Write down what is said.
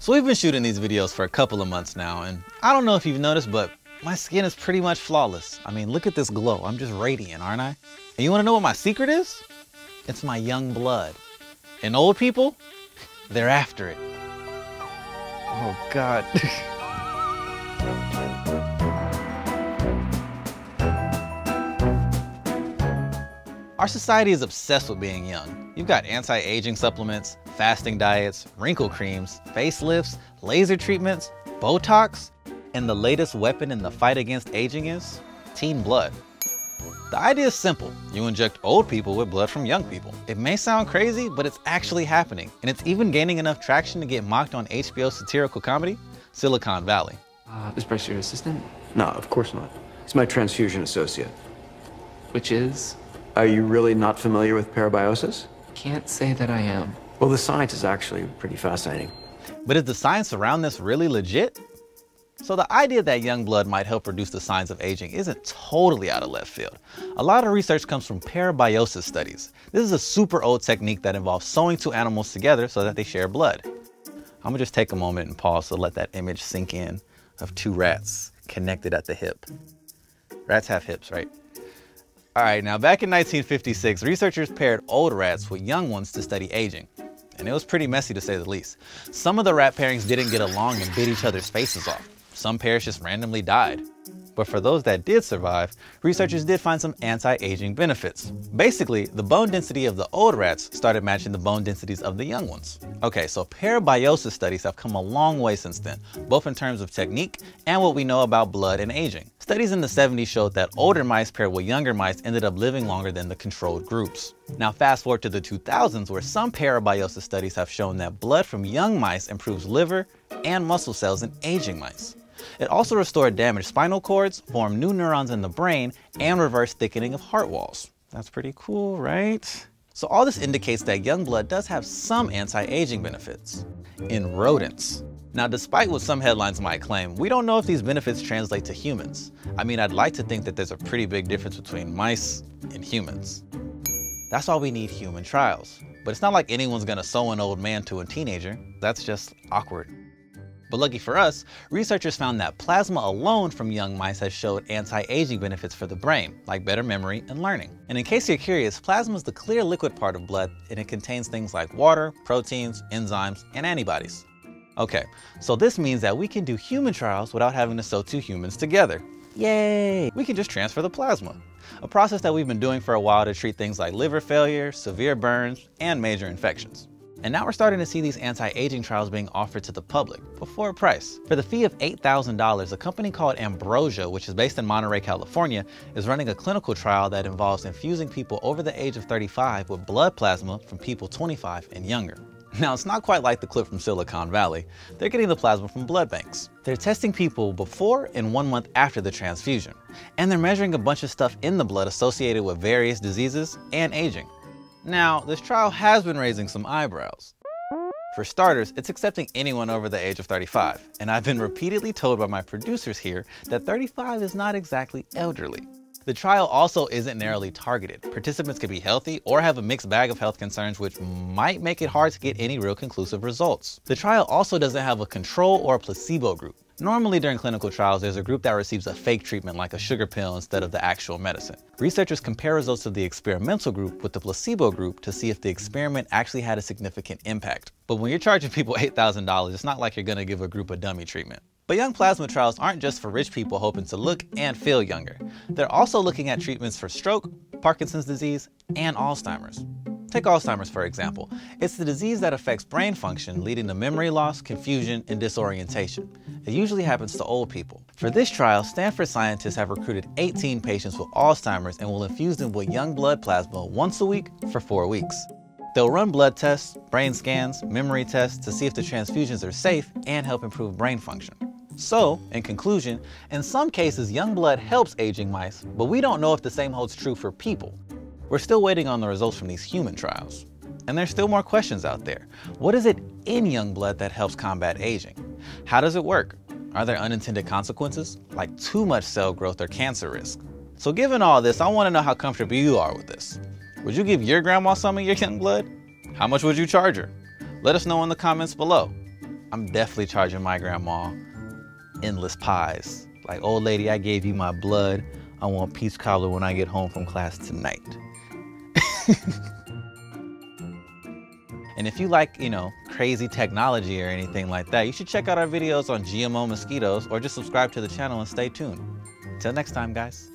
So we've been shooting these videos for a couple of months now, and I don't know if you've noticed, but my skin is pretty much flawless. I mean, look at this glow. I'm just radiant, aren't I? And you wanna know what my secret is? It's my young blood. And old people, they're after it. Oh God. Our society is obsessed with being young. You've got anti-aging supplements, fasting diets, wrinkle creams, facelifts, laser treatments, Botox, and the latest weapon in the fight against aging is teen blood. The idea is simple. You inject old people with blood from young people. It may sound crazy, but it's actually happening. And it's even gaining enough traction to get mocked on HBO's satirical comedy, Silicon Valley. Uh, is Bryce your assistant? No, of course not. He's my transfusion associate. Which is? Are you really not familiar with parabiosis? Can't say that I am. Well, the science is actually pretty fascinating. But is the science around this really legit? So the idea that young blood might help reduce the signs of aging isn't totally out of left field. A lot of research comes from parabiosis studies. This is a super old technique that involves sewing two animals together so that they share blood. I'm gonna just take a moment and pause to let that image sink in of two rats connected at the hip. Rats have hips, right? All right, now back in 1956, researchers paired old rats with young ones to study aging. And it was pretty messy to say the least. Some of the rat pairings didn't get along and bit each other's faces off. Some pairs just randomly died. But for those that did survive, researchers did find some anti-aging benefits. Basically, the bone density of the old rats started matching the bone densities of the young ones. Okay, so parabiosis studies have come a long way since then, both in terms of technique and what we know about blood and aging. Studies in the 70s showed that older mice paired with younger mice ended up living longer than the controlled groups. Now fast forward to the 2000s where some parabiosis studies have shown that blood from young mice improves liver and muscle cells in aging mice. It also restored damaged spinal cords, formed new neurons in the brain, and reversed thickening of heart walls. That's pretty cool, right? So all this indicates that young blood does have some anti-aging benefits in rodents. Now, despite what some headlines might claim, we don't know if these benefits translate to humans. I mean, I'd like to think that there's a pretty big difference between mice and humans. That's why we need human trials. But it's not like anyone's gonna sew an old man to a teenager. That's just awkward. But lucky for us, researchers found that plasma alone from young mice has showed anti-aging benefits for the brain, like better memory and learning. And in case you're curious, plasma is the clear liquid part of blood and it contains things like water, proteins, enzymes, and antibodies. Okay, so this means that we can do human trials without having to sew two humans together. Yay! We can just transfer the plasma, a process that we've been doing for a while to treat things like liver failure, severe burns, and major infections. And now we're starting to see these anti-aging trials being offered to the public, but for a price. For the fee of $8,000, a company called Ambrosia, which is based in Monterey, California, is running a clinical trial that involves infusing people over the age of 35 with blood plasma from people 25 and younger. Now, it's not quite like the clip from Silicon Valley. They're getting the plasma from blood banks. They're testing people before and one month after the transfusion. And they're measuring a bunch of stuff in the blood associated with various diseases and aging. Now, this trial has been raising some eyebrows. For starters, it's accepting anyone over the age of 35, and I've been repeatedly told by my producers here that 35 is not exactly elderly. The trial also isn't narrowly targeted. Participants could be healthy or have a mixed bag of health concerns which might make it hard to get any real conclusive results. The trial also doesn't have a control or a placebo group. Normally during clinical trials, there's a group that receives a fake treatment like a sugar pill instead of the actual medicine. Researchers compare results of the experimental group with the placebo group to see if the experiment actually had a significant impact. But when you're charging people $8,000, it's not like you're gonna give a group a dummy treatment. But young plasma trials aren't just for rich people hoping to look and feel younger. They're also looking at treatments for stroke, Parkinson's disease, and Alzheimer's. Take Alzheimer's for example. It's the disease that affects brain function, leading to memory loss, confusion, and disorientation. It usually happens to old people. For this trial, Stanford scientists have recruited 18 patients with Alzheimer's and will infuse them with young blood plasma once a week for four weeks. They'll run blood tests, brain scans, memory tests to see if the transfusions are safe and help improve brain function. So, in conclusion, in some cases, young blood helps aging mice, but we don't know if the same holds true for people. We're still waiting on the results from these human trials. And there's still more questions out there. What is it in young blood that helps combat aging? How does it work? Are there unintended consequences, like too much cell growth or cancer risk? So given all this, I wanna know how comfortable you are with this. Would you give your grandma some of your young blood? How much would you charge her? Let us know in the comments below. I'm definitely charging my grandma endless pies. Like, old lady, I gave you my blood. I want peach cobbler when I get home from class tonight. and if you like, you know, crazy technology or anything like that, you should check out our videos on GMO mosquitoes or just subscribe to the channel and stay tuned. Till next time, guys.